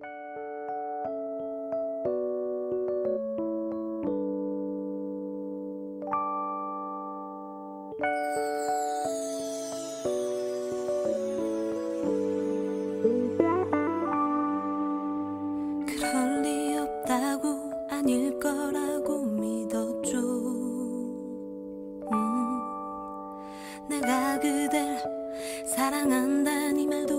그럴 리 없다고 아닐 거라고 믿었죠. 음, 내가 그댈 사랑한다니 말도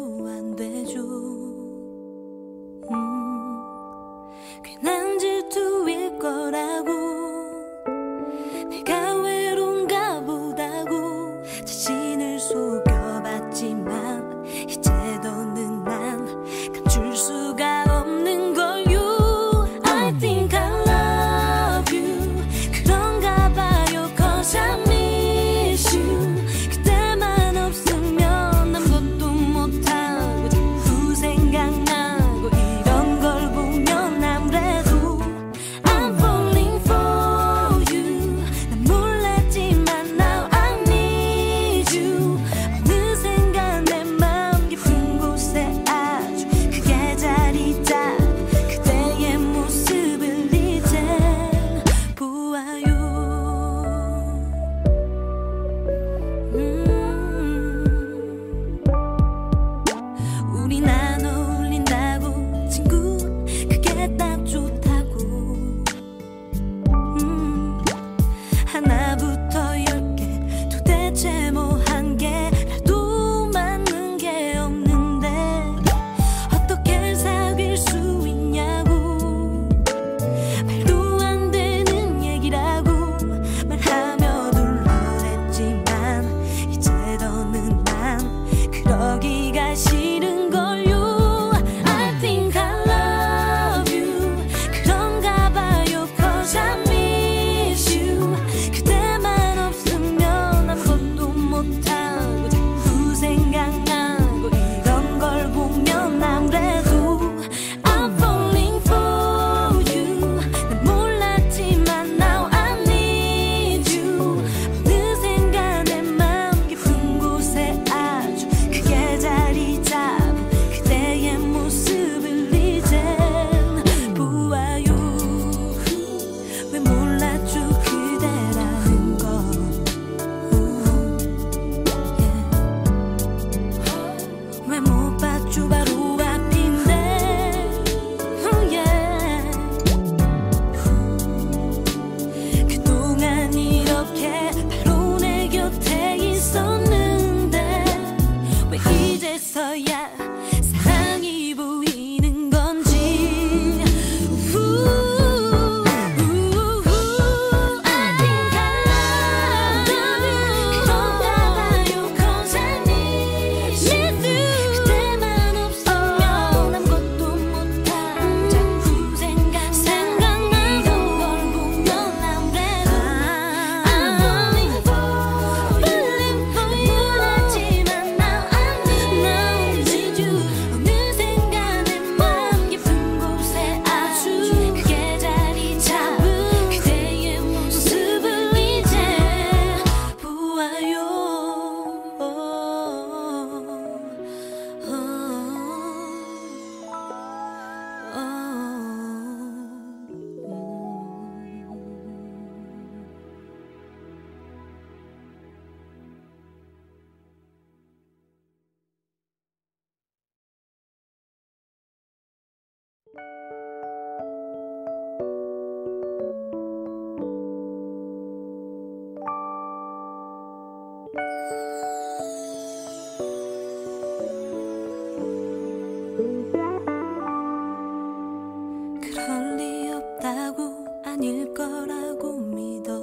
그럴 리 없다고 아닐 거라고 믿어.